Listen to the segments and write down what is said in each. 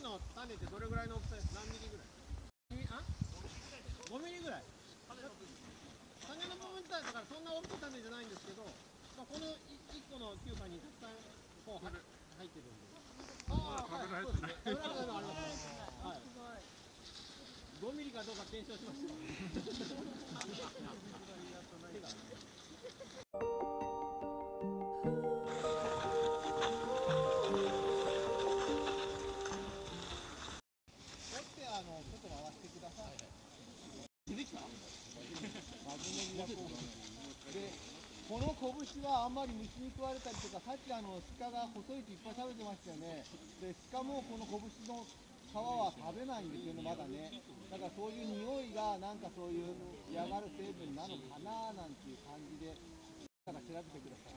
の種ってどれぐらいの大きさです何ミリぐらいあ5ミリぐらい種の部分自体だからそんな大きい種じゃないんですけど、まあ、この1個の球根にたくさんこう入ってるんでああはいそうですね食べられないのありますはい5ミリかどうか検証しましたで、この拳はあんまり虫に食われたりとか、さっきあの鹿が細いっていっぱい食べてましたよね。で、鹿もこの拳の皮は食べないんですよね、まだね。だからそういう匂いがなんかそういう嫌がる成分なのかななんていう感じで、から調べてくださ。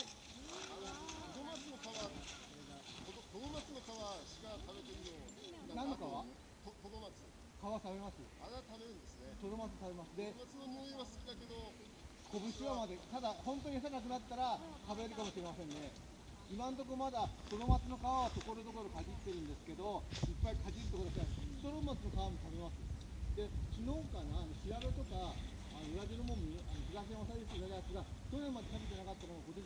い。トドマツの皮、トドトドマツの皮しか食べてるの。何の皮トトドマツ。皮食べます。あれは食べるんですね。トドマツ食べます。でト、ドマツの匂いは好きだけど、拳はまで、ただ本当に餌なくなったら食べるかもしれませんね。今のところまだトドマツの皮はところどころかじってるんですけど、いっぱいかじるところでトドマツの皮も食べます。で、昨日かな、調べとか、あの裏も東山サービスのやつが去年まで食べてなかったのが今年